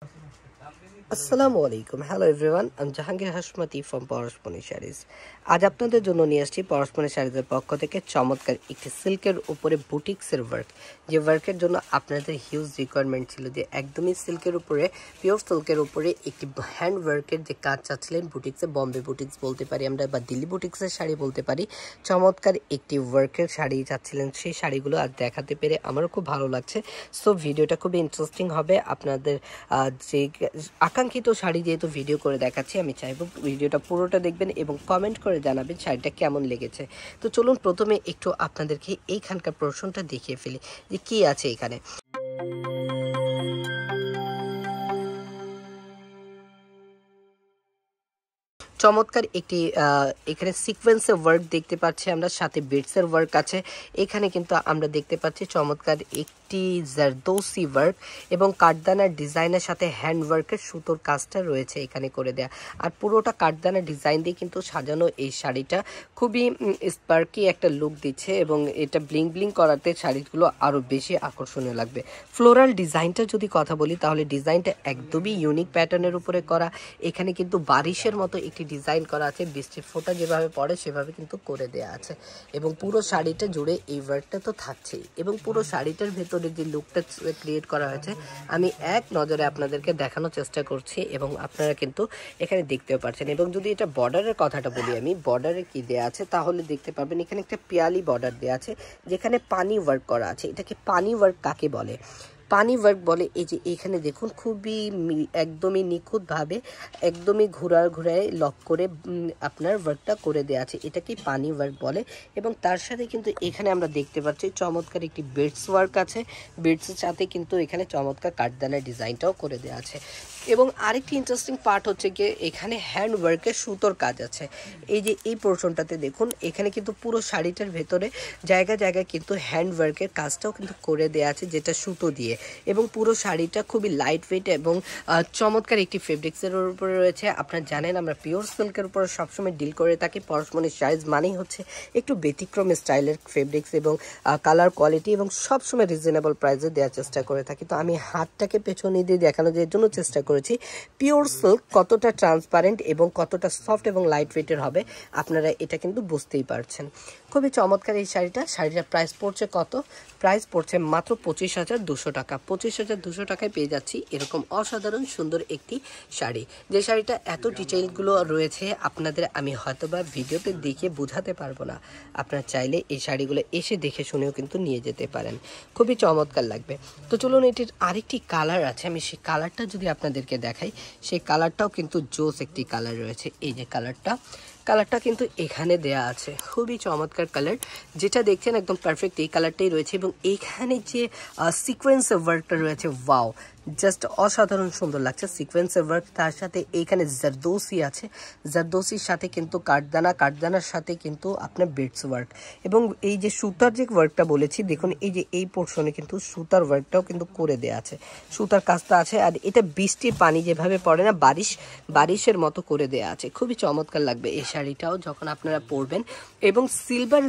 Gracias. আসসালামু আলাইকুম। Hello everyone আমি জাহাঙ্গীর হাসমতি ফ্রম পরশমণি শাড়িজ আজ আপনাদের জন্য নিয়ে আসছি পরশমণি শাড়িজের পক্ষ থেকে চমৎকার একটি সিল্কের উপরে বুটিক্সের ওয়ার্ক যে ওয়ার্কের জন্য আপনাদের হিউজ রিকোয়ারমেন্ট ছিল যে একদমই সিল্কের উপরে পিওর সিল্কের উপরে একটি হ্যান্ড ওয়ার্কের যে কাজ চাচ্ছিলেন বুটিক্সে বম্বে বুটিক্স বলতে পারি আমরা বা দিল্লি বুটিক্সের শাড়ি বলতে পারি। চমৎকার একটি ওয়ার্কের শাড়ি চাচ্ছিলেন সেই শাড়িগুলো আজ দেখাতে পেরে আমারও খুব ভালো লাগছে। সো ভিডিওটা খুবই ইন্টারেস্টিং হবে। আপনাদের যে আকাঙ্ক্ষিত শাড়ি যেহেতু ভিডিও করে দেখাচ্ছি, আমি চাইব ভিডিওটা পুরোটা দেখবেন এবং কমেন্ট করে জানাবেন শাড়িটা কেমন লেগেছে। তো চলুন প্রথমে একটু আপনাদেরকে এইখানকার প্রশ্নটা দেখিয়ে ফেলি যে কি আছে এখানে। চমৎকার একটি এখানে সিকোয়েন্সের ওয়ার্ক দেখতে পাচ্ছি আমরা, সাথে বিটসের ওয়ার্ক আছে। এখানে কিন্তু আমরা দেখতে পাচ্ছি চমৎকার একটি জারদৌসি ওয়ার্ক এবং কাঠদানার ডিজাইনের সাথে হ্যান্ড ওয়ার্কের সুতোর কাজটা রয়েছে এখানে করে দেয়া। আর পুরোটা কাঠদানার ডিজাইন দিয়ে কিন্তু সাজানো এই শাড়িটা খুবই স্পার্কি একটা লুক দিচ্ছে এবং এটা ব্লিং ব্লিং করাতে শাড়িগুলো আরও বেশি আকর্ষণীয় লাগবে। ফ্লোরাল ডিজাইনটা যদি কথা বলি, তাহলে ডিজাইনটা একদমই ইউনিক প্যাটার্নের উপরে করা। এখানে কিন্তু বারিশের মতো একটি ডিজাইন করা আছে, বৃষ্টির ফোঁটা যেভাবে পড়ে সেভাবে কিন্তু করে দেয়া আছে। এবং পুরো শাড়িটা জুড়ে এই ওয়ার্কটা তো থাকছেই। এবং পুরো শাড়িটার ভেতরে যে লুকটা ক্রিয়েট করা হয়েছে, আমি এক নজরে আপনাদেরকে দেখানোর চেষ্টা করছি এবং আপনারা কিন্তু এখানে দেখতেও পারছেন। এবং যদি এটা বর্ডারের কথাটা বলি আমি বর্ডারে কি দেয়া আছে তাহলে দেখতে পাবেন, এখানে একটা পিয়ালি বর্ডার দেওয়া আছে, যেখানে পানি ওয়ার্ক করা আছে। এটাকে পানি ওয়ার্ক কাকে বলে? পানি ওয়ার্ক বলে, এই যে এখানে দেখুন, খুবই একদমই নিখুঁতভাবে, একদমই ঘোরার ঘোরায় লক করে আপনার ওয়ার্কটা করে দেওয়া আছে। এটাকে পানি ওয়ার্ক বলে এবং তার সাথে কিন্তু এখানে আমরা দেখতে পাচ্ছি চমৎকার একটি বেডস ওয়ার্ক আছে বেডসের সাথে কিন্তু এখানে চমৎকার কাঠদানের ডিজাইনটাও করে দেওয়া আছে। এবং আরেকটি ইন্টারেস্টিং পার্ট হচ্ছে গিয়ে এখানে হ্যান্ড ওয়ার্কের সুতোর কাজ আছে। এই যে, এই পোর্শনটাতে দেখুন, এখানে কিন্তু পুরো শাড়িটার ভেতরে জায়গা জায়গায় কিন্তু হ্যান্ড ওয়ার্কের কাজটাও কিন্তু করে দেওয়া আছে, যেটা সুতো দিয়ে। এবং পুরো শাড়িটা খুবই লাইট ওয়েট এবং চমৎকার একটি ফেব্রিক্সের উপরে রয়েছে। আপনারা জানেন, আমরা পিওর সিল্কের উপরে সবসময় ডিল করে থাকি। পরশমণির সাইজ মানেই হচ্ছে একটু ব্যতিক্রম স্টাইলের ফেব্রিক্স এবং কালার কোয়ালিটি এবং সবসময় রিজনেবল প্রাইসে দেওয়ার চেষ্টা করে থাকি। তো আমি হাতটাকে পেছনে দিয়ে দেখানোর জন্য চেষ্টা করেছি। পিওর সিল্ক কতটা ট্রান্সপারেন্ট এবং কতটা সফট এবং লাইট ওয়েটের হবে, আপনারা এটা কিন্তু বুঝতেই পারছেন। খুবই চমৎকার এই শাড়িটা। শাড়িটার প্রাইস পড়ছে কত? প্রাইস পড়ছে মাত্র পঁচিশ হাজার দুশো টাকা। পঁচিশ হাজার দুশো টাকায় পেয়ে যাচ্ছি এরকম অসাধারণ সুন্দর একটি শাড়ি। যে শাড়িটা এত ডিটেইলগুলো রয়েছে, আপনাদের আমি হয়তোবা ভিডিওতে দেখে বোঝাতে পারব না। আপনারা চাইলে এই শাড়িগুলো এসে দেখে শুনেও কিন্তু নিয়ে যেতে পারেন। খুবই চমৎকার লাগবে। তো চলুন এটির আরেকটি কালার আছে। আমি সেই কালারটা যদি আপনাদেরকে দেখাই, সেই কালারটাও কিন্তু জোস একটি কালার রয়েছে। এই যে কালারটা কালারটা কিন্তু এখানে দেয়া আছে। খুবই চমৎকার কালার, যেটা দেখছেন একদম পারফেক্ট এই কালারটাই রয়েছে এবং এইখানে যে সিকোয়েন্স ওয়ার্কটা রয়েছে ওয়াও জাস্ট অসাধারণ সুন্দর লাগছে সিকোয়েন্সের ওয়ার্ক তার সাথে এইখানে জারদোসি আছে। জারদোসির সাথে কিন্তু কাঠদানা কাঠদানার সাথে কিন্তু আপনার বেডস ওয়ার্ক এবং এই যে সুতার যে ওয়ার্কটা বলেছি, দেখুন, এই যে এই পোর্শনে কিন্তু সুতার ওয়ার্কটাও কিন্তু করে দেওয়া আছে। সুতার কাজটা আছে, আর এটা বৃষ্টির পানি যেভাবে পড়ে না, বারিশ, বারিশের মতো করে দেওয়া আছে। খুবই চমৎকার লাগবে এই শাড়িটাও যখন আপনারা পরবেন। এবং সিলভার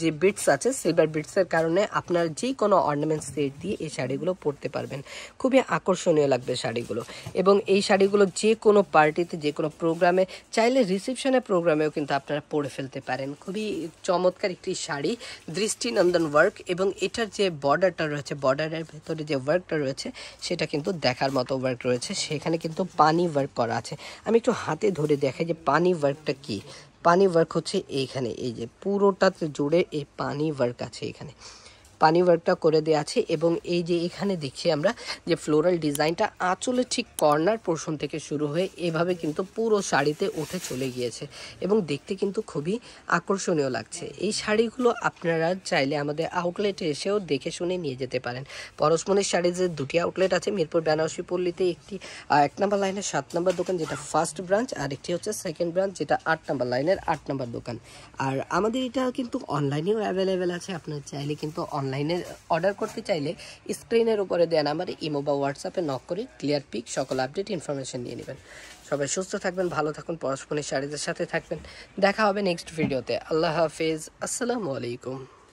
যে বিটস আছে সিলভার বিটসের কারণে আপনার যে কোনো অর্নামেন্টস সেট দিয়ে এই শাড়িগুলো পরতে পারবেন। খুবই আকর্ষণীয় লাগবে শাড়িগুলো। এবং এই শাড়িগুলো যে কোনো পার্টিতে যে কোনো প্রোগ্রামে, চাইলে রিসেপশনের প্রোগ্রামেও কিন্তু আপনারা পরে ফেলতে পারেন। খুবই চমৎকার একটি শাড়ি, দৃষ্টিনন্দন ওয়ার্ক এবং এটার যে বর্ডারটা রয়েছে বর্ডারের ভেতরে যে ওয়ার্কটা রয়েছে, সেটা কিন্তু দেখার মতো ওয়ার্ক রয়েছে। সেখানে কিন্তু পানি ওয়ার্ক করা আছে। আমি একটু হাতে ধরে দেখাই যে পানি ওয়ার্কটা কি। পানি ওয়ার্ক হচ্ছে এইখানে, এই যে পুরোটাতে জুড়ে এই পানি ওয়ার্ক আছে এখানে। পানি ওয়ার্কটা করে দেওয়া আছে এবং এই যে এখানে দেখছি আমরা যে ফ্লোরাল ডিজাইনটা আঁচলের ঠিক কর্নার পোর্শন থেকে শুরু হয়ে এভাবে কিন্তু পুরো শাড়িতে উঠে চলে গিয়েছে এবং দেখতে কিন্তু খুবই আকর্ষণীয় লাগছে। এই শাড়িগুলো আপনারা চাইলে আমাদের আউটলেটে এসেও দেখে শুনে নিয়ে যেতে পারেন। পরশমণির যে দুটি আউটলেট আছে, মিরপুর বেনারসি পল্লীতে একটি এক নম্বর লাইনের সাত নম্বর দোকান যেটা ফার্স্ট ব্রাঞ্চ আর একটি হচ্ছে সেকেন্ড ব্রাঞ্চ যেটা আট নম্বর লাইনের আট নম্বর দোকান। আর আমাদের এটা কিন্তু অনলাইনেও অ্যাভেলেবেল আছে, আপনার চাইলে কিন্তু অনলাইনে অর্ডার করতে চাইলে স্ক্রিনের উপরে দেওয়া নাম্বারে ইমো বা হোয়াটসঅ্যাপে নক করে ক্লিয়ার পিক সকল আপডেট ইনফরমেশন নিয়ে নেবেন। সবাই সুস্থ থাকবেন, ভালো থাকুন, পরস্পরের শাড়িদের সাথে থাকবেন। দেখা হবে নেক্সট ভিডিওতে আল্লাহ হাফেজ। আসসালামু আলাইকুম।